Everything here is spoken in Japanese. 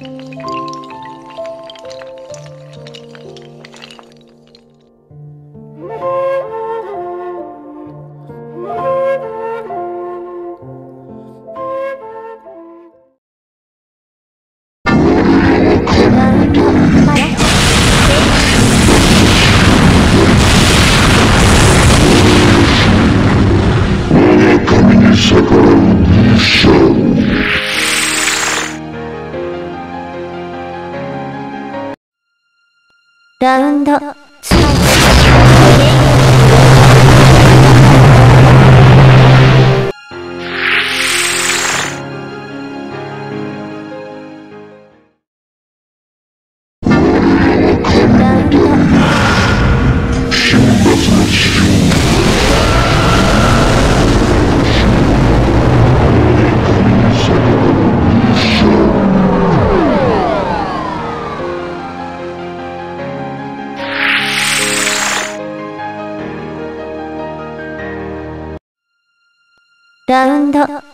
Música ラウンド。ラウンド。